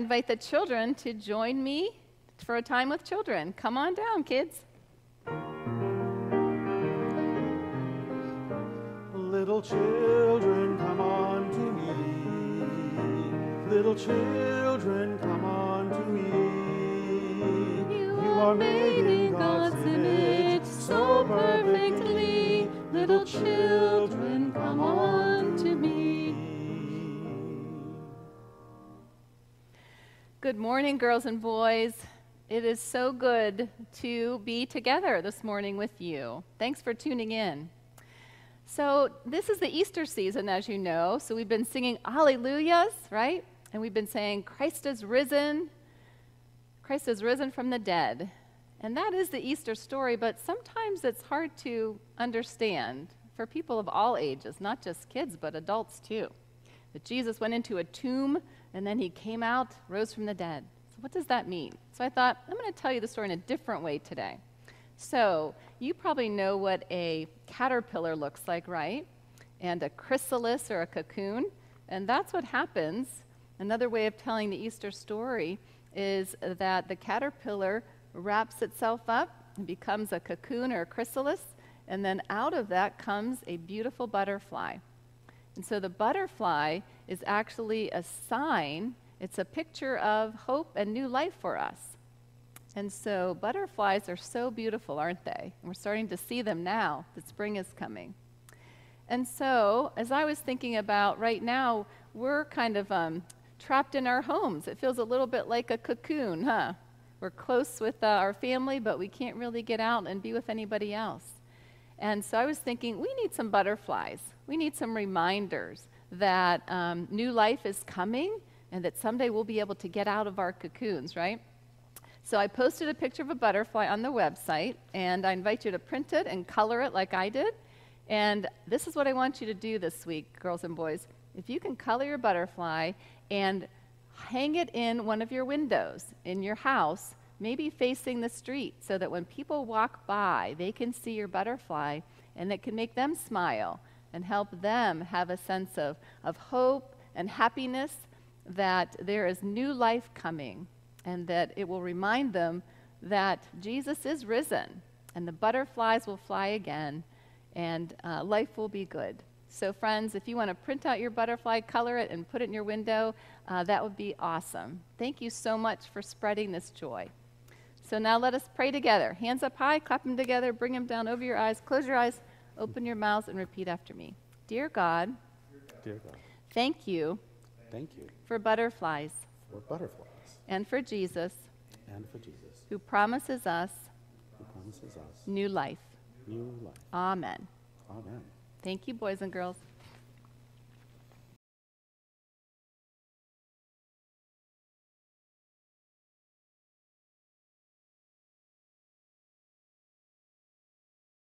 invite the children to join me for a time with children. Come on down, kids. Little children, come on to me. Little children, come on to me. You are made in God's image so perfectly. Little children, come on Good morning, girls and boys. It is so good to be together this morning with you. Thanks for tuning in. So, this is the Easter season, as you know. So, we've been singing Alleluias, right? And we've been saying, Christ is risen. Christ is risen from the dead. And that is the Easter story, but sometimes it's hard to understand for people of all ages, not just kids, but adults too. That Jesus went into a tomb and then he came out, rose from the dead. So, what does that mean? So, I thought, I'm going to tell you the story in a different way today. So, you probably know what a caterpillar looks like, right? And a chrysalis or a cocoon. And that's what happens. Another way of telling the Easter story is that the caterpillar wraps itself up and becomes a cocoon or a chrysalis, and then out of that comes a beautiful butterfly. And so the butterfly is actually a sign, it's a picture of hope and new life for us. And so butterflies are so beautiful, aren't they? We're starting to see them now that spring is coming. And so, as I was thinking about right now, we're kind of um, trapped in our homes. It feels a little bit like a cocoon, huh? We're close with uh, our family, but we can't really get out and be with anybody else. And so I was thinking, we need some butterflies. We need some reminders that um, new life is coming and that someday we'll be able to get out of our cocoons, right? So I posted a picture of a butterfly on the website, and I invite you to print it and color it like I did. And this is what I want you to do this week, girls and boys. If you can color your butterfly and hang it in one of your windows in your house, maybe facing the street, so that when people walk by, they can see your butterfly and it can make them smile and help them have a sense of, of hope and happiness that there is new life coming and that it will remind them that Jesus is risen and the butterflies will fly again and uh, life will be good. So, friends, if you want to print out your butterfly, color it, and put it in your window, uh, that would be awesome. Thank you so much for spreading this joy. So, now let us pray together. Hands up high, clap them together, bring them down over your eyes, close your eyes, open your mouths, and repeat after me. Dear God, Dear God, thank you thank you for butterflies for butterflies and for Jesus, and for Jesus, who promises us who promises us new life. new life. Amen. Amen. Thank you, boys and girls.